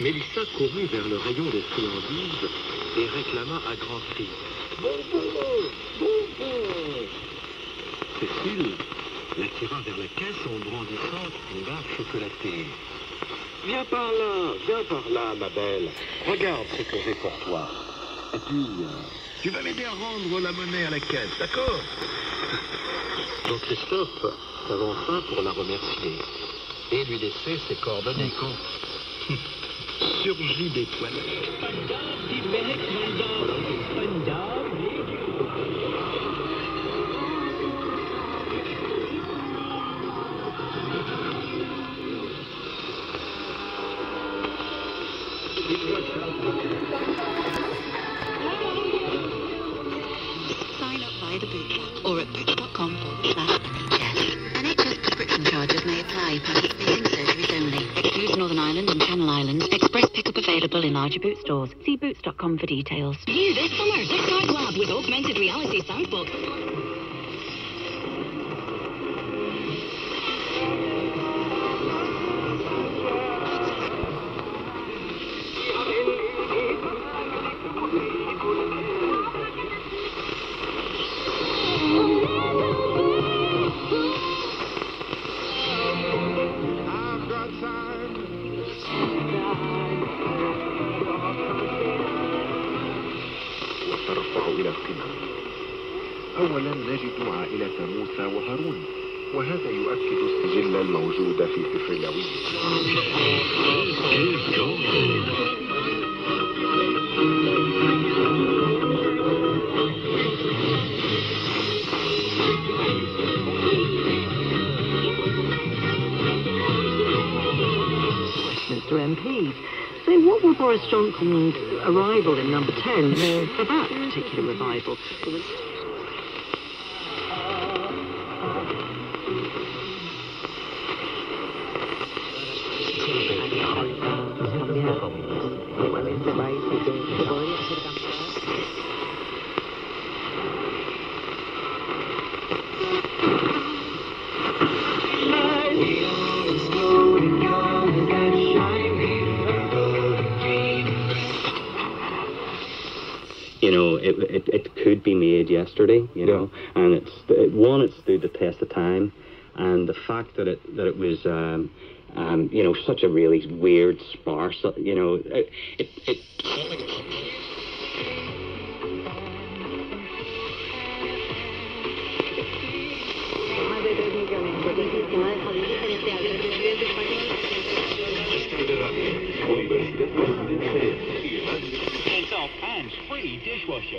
Mélissa courut vers le rayon des friandises et réclama à grands cris Bonbon Bonbon Cécile l'attira vers la caisse en brandissant une barre chocolatée. Viens par là, viens par là, ma belle. Regarde ce que j'ai pour toi. Et puis, euh, tu vas m'aider à rendre la monnaie à la caisse, d'accord? Jean-Christophe s'avança pour la remercier et lui laisser ses coordonnées. Surgit des toilettes. Larger boot stores. See boots.com for details. New this summer, Zipcard Lab with augmented reality soundbook. Johnson's arrival in number 10 for that particular revival? It, could be made yesterday, you know, and it's it, one, it stood the test of time, and the fact that it that it was, um, um, you know, such a really weird, sparse, you know, it it. it przyszłość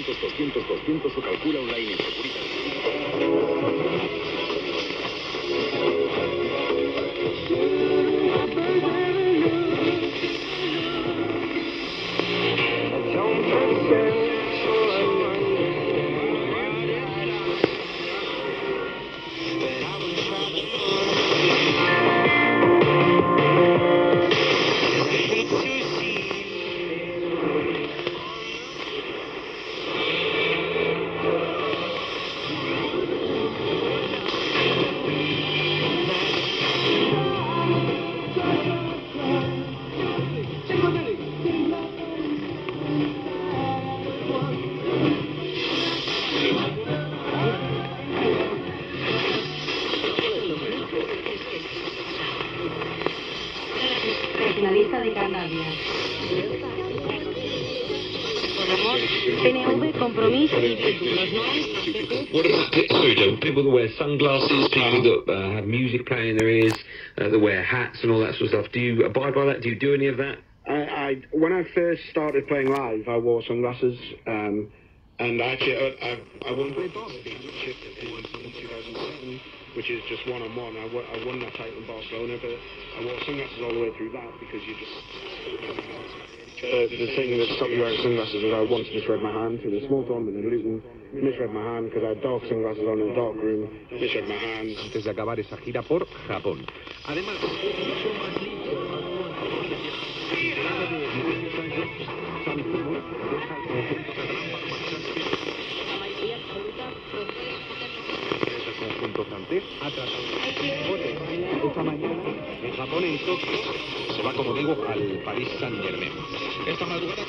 ...200, 200, 200 o calcula online. Regionalista de Canarias. PNV, Compromís y Los Noes. What about the photo? People that wear sunglasses, people that uh, have music playing in their ears, uh, that wear hats and all that sort of stuff. Do you abide by that? Do you do any of that? I, I when I first started playing live, I wore sunglasses, um, and actually I, I, I won which is just one on one. I won, I won that title in Barcelona, but I wore sunglasses all the way through that because you just. Uh, the thing that stopped me wearing sunglasses was I once misread my hand through the small tournament in Luton. Misread my hand because I had dark sunglasses on in the dark room. Misread my hand. Antes de acabar esa gira por Japón. Además, Deportes ha tratado esta mañana en Japón, en Tokio, se va, como digo, al París Saint-Germain. Esta madrugada...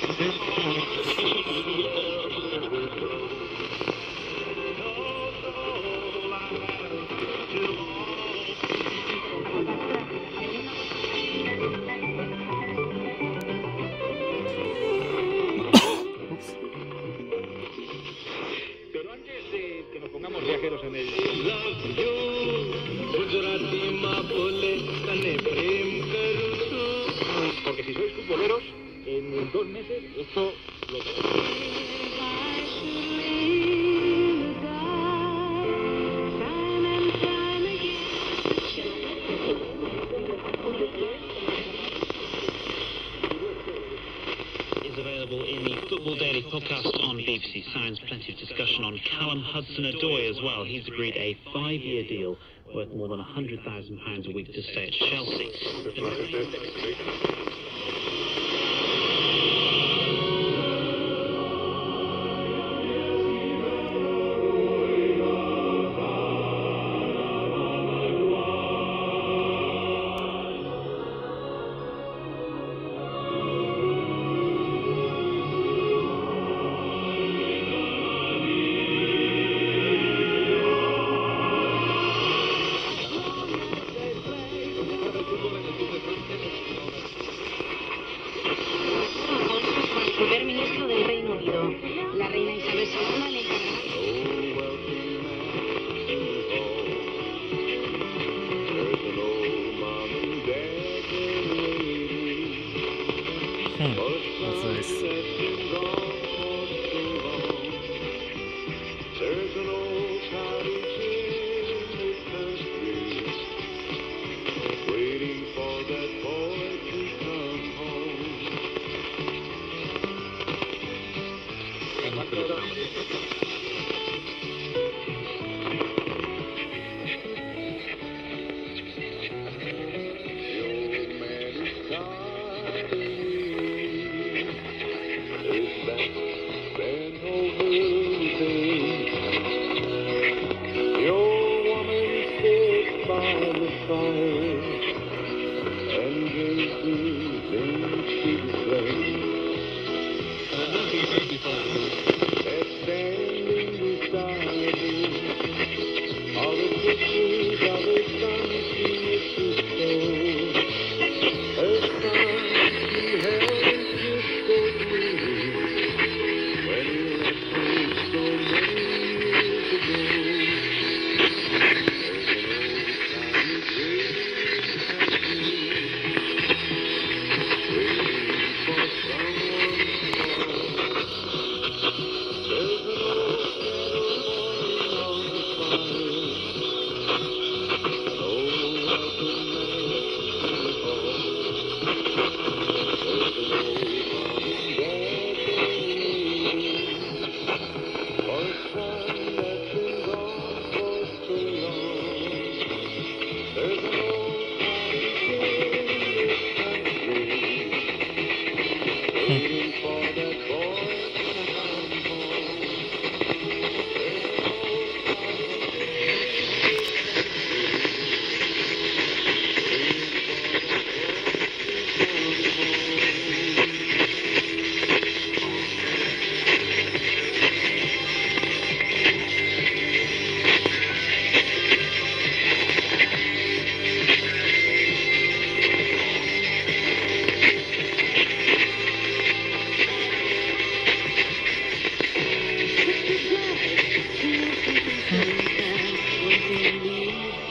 podcast on BBC Science. Plenty of discussion on Callum Hudson-Odoi as well. He's agreed a five-year deal worth more than £100,000 a week to stay at Chelsea. Thank you.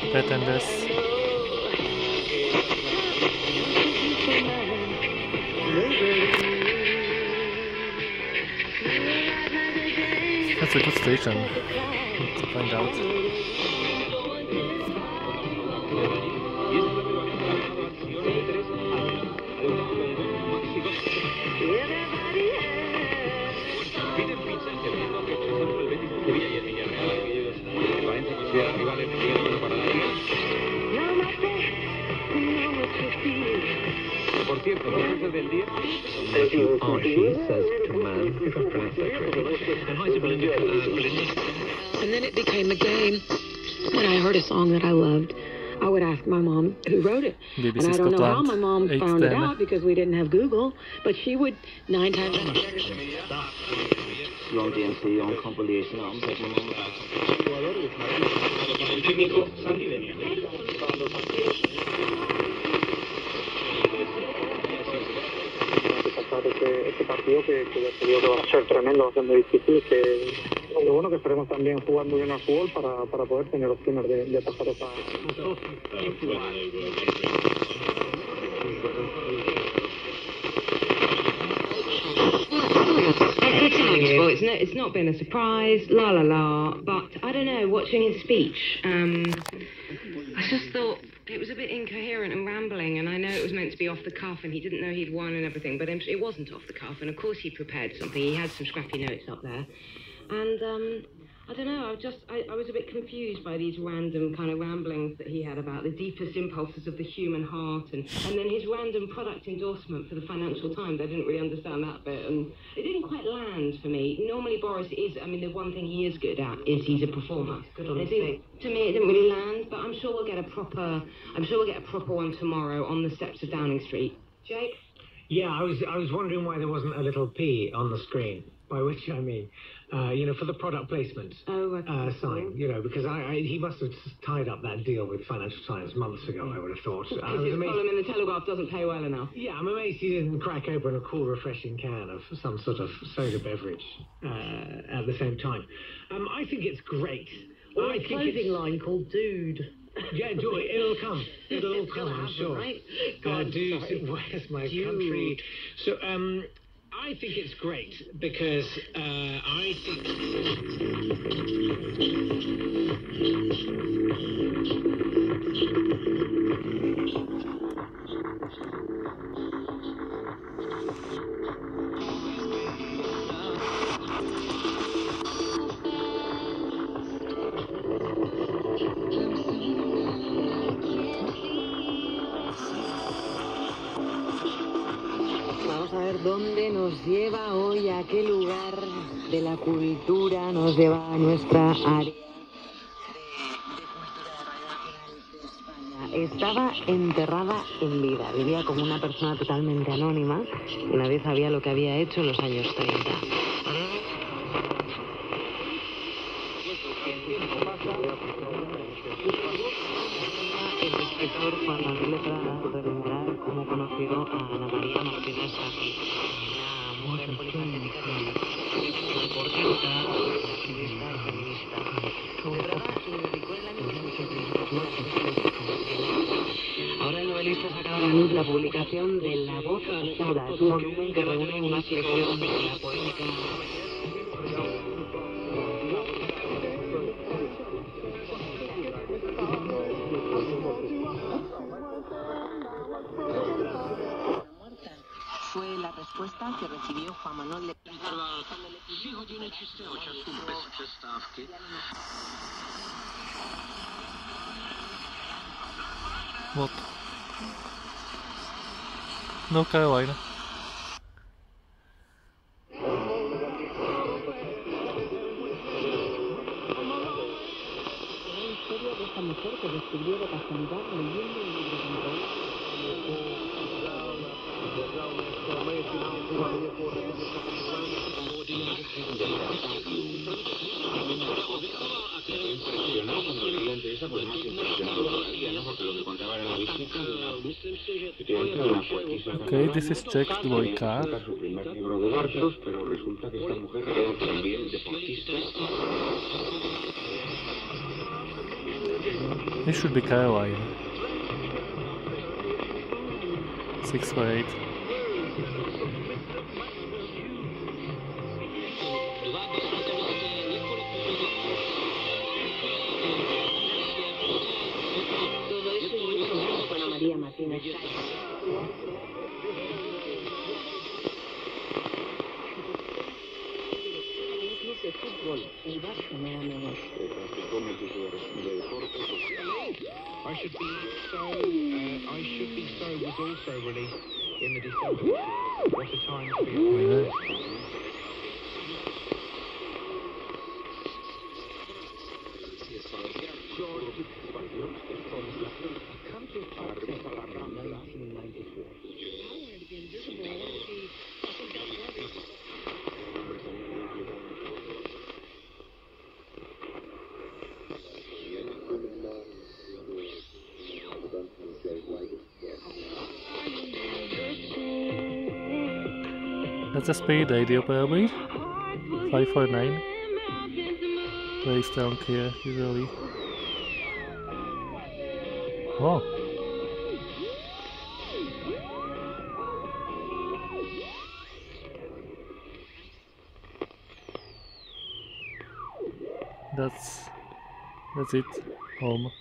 Better than this. That's a good station to find out. Por cierto, cosas del día. Archie oh, says to man, if I pronounce that correctly. And then it became a game. when I heard a song that I loved, I would ask my mom who wrote it. BBC and I don't know how my mom found it out because we didn't have Google, but she would nine times out of ten. Long DMC on compilation albums like my mom. Este, partido que, que ya te digo que va a ser tremendo, va a ser muy difícil. Que, lo bueno que esperemos también jugar muy bien al fútbol para, para poder tener opciones de, de pasar esa. Inevitable. It's, no, it's not been a surprise, la la la. But I don't know. Watching his speech, um, I just thought it was a bit incoherent and rambling. And I know it was meant to be off the cuff, and he didn't know he'd won and everything. But it wasn't off the cuff. And of course, he prepared something. He had some scrappy notes up there, and um, I don't know. I was just I, I was a bit confused by these random kind of ramblings that he had about the deepest impulses of the human heart, and and then his random product endorsement for the Financial Times. I didn't really understand that bit, and it didn't quite land for me. Normally, Boris is. I mean, the one thing he is good at is he's a performer. Good on It his didn't- to me, it didn't really land, but I'm sure we'll get a proper. I'm sure we'll get a proper one tomorrow on the steps of Downing Street. Jake. Yeah, I was I was wondering why there wasn't a little P on the screen. By which I mean, uh, you know, for the product placement Oh, uh, sign. You know, because I, I he must have tied up that deal with Financial Times months ago. I would have thought. Because was his amazed. column in the Telegraph doesn't pay well enough. Yeah, I'm amazed he didn't crack open a cool, refreshing can of some sort of soda beverage uh, at the same time. Um, I think it's great. Or I a clothing line called Dude. Yeah, do it. It'll come. It'll come. gotta I'm sure. right? Uh, on, do sorry. where's my Dude. country? So, um, I think it's great because uh, I think. Nos lleva hoy, a qué lugar de la cultura nos lleva a nuestra área. Estaba enterrada en vida, vivía como una persona totalmente anónima y nadie sabía lo que había hecho en los años 30. El escritor Juan Manuel Cómo conoció a Ana María Martínez Saki, una mujer polifacética deportista, activista y feminista. De Prada se dedicó en el año 1971 Ahora el novelista ha a la luz la publicación de La Voz un volumen que reúne una selección de la poética respuesta que recibió Juan Manuel Le? No Carolina. la historia de esta mujer que descubrió de Okay, this is text by Car. This should be Caroline. 6 for 8. Martínez. I should be so. Uh, I should be so was also released in the December. What a time to be alive. That's a speed radio probably. 549. Very strong here, usually. Oh. That's that's it. Home.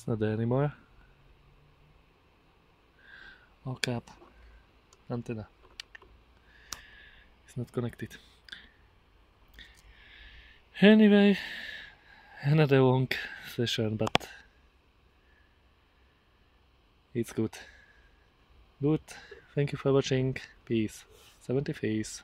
It's not there anymore. Oh crap, antenna. It's not connected. Anyway, another long session, but it's good. Good. Thank you for watching. Peace. 70 face.